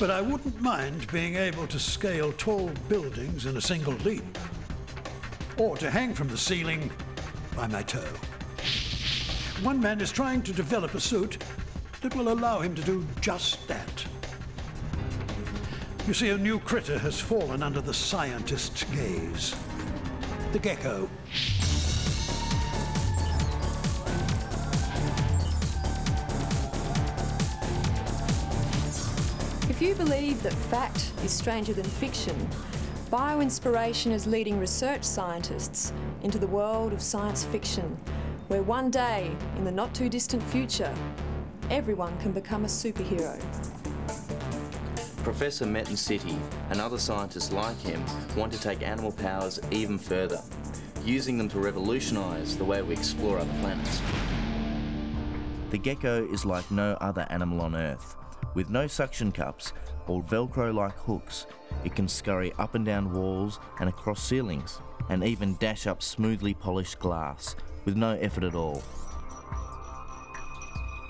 But I wouldn't mind being able to scale tall buildings in a single leap. Or to hang from the ceiling by my toe. One man is trying to develop a suit that will allow him to do just that. You see, a new critter has fallen under the scientist's gaze. The gecko. If you believe that fact is stranger than fiction, bioinspiration is leading research scientists into the world of science fiction, where one day, in the not too distant future, everyone can become a superhero. Professor Metin Sitti and other scientists like him want to take animal powers even further, using them to revolutionise the way we explore other planets. The gecko is like no other animal on Earth. With no suction cups or Velcro like hooks, it can scurry up and down walls and across ceilings, and even dash up smoothly polished glass with no effort at all.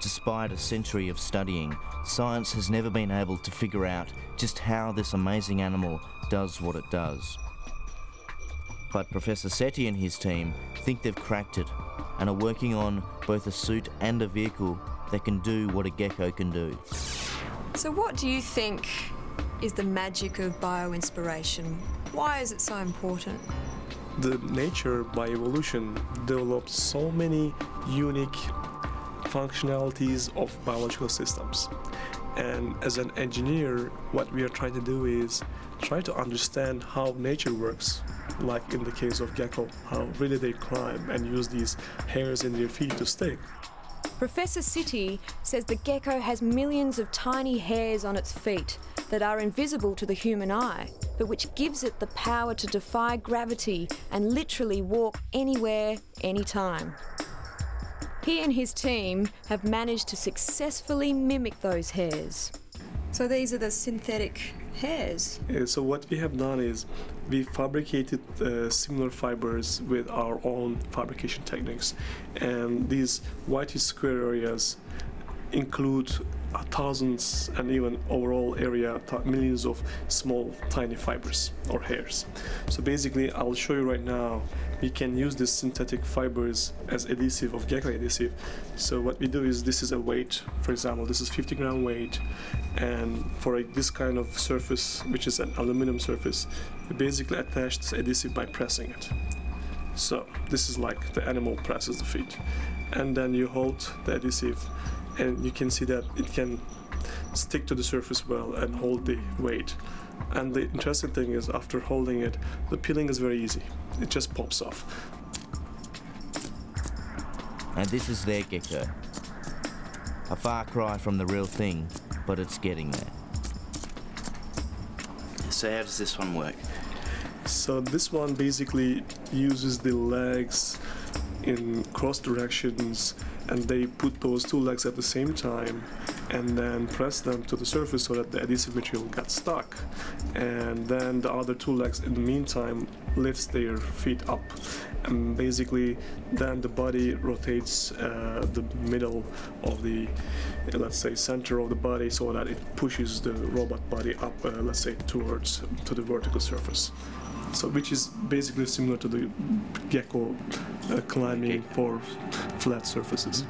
Despite a century of studying, science has never been able to figure out just how this amazing animal does what it does. But Professor Sitti and his team think they've cracked it and are working on both a suit and a vehicle that can do what a gecko can do. So, what do you think is the magic of bioinspiration? Why is it so important? The nature by evolution developed so many unique functionalities of biological systems. And as an engineer, what we are trying to do is try to understand how nature works, like in the case of gecko, how really they climb and use these hairs in their feet to stick. Professor Sitti says the gecko has millions of tiny hairs on its feet that are invisible to the human eye, but which gives it the power to defy gravity and literally walk anywhere, anytime. He and his team have managed to successfully mimic those hairs. So these are the synthetic hairs. So what we have done is we fabricated uh, similar fibers with our own fabrication techniques, and these whitish square areas include thousands and even overall area millions of small tiny fibers or hairs. So basically i'll show you right now we can use these synthetic fibers as adhesive of gecko adhesive. So what we do is this is a weight for example this is 50 gram weight and for a, this kind of surface which is an aluminum surface we basically attach this adhesive by pressing it. So this is like the animal presses the feet. And then you hold the adhesive and you can see that it can stick to the surface well and hold the weight. And the interesting thing is after holding it, the peeling is very easy. It just pops off. And this is their gecko. A far cry from the real thing, but it's getting there. So how does this one work? So this one basically uses the legs in cross directions and they put those two legs at the same time and then press them to the surface so that the adhesive material got stuck. And then the other two legs in the meantime lifts their feet up. And basically then the body rotates uh, the middle of the let's say center of the body so that it pushes the robot body up uh, let's say towards to the vertical surface. So which is basically similar to the gecko uh, climbing for flat surfaces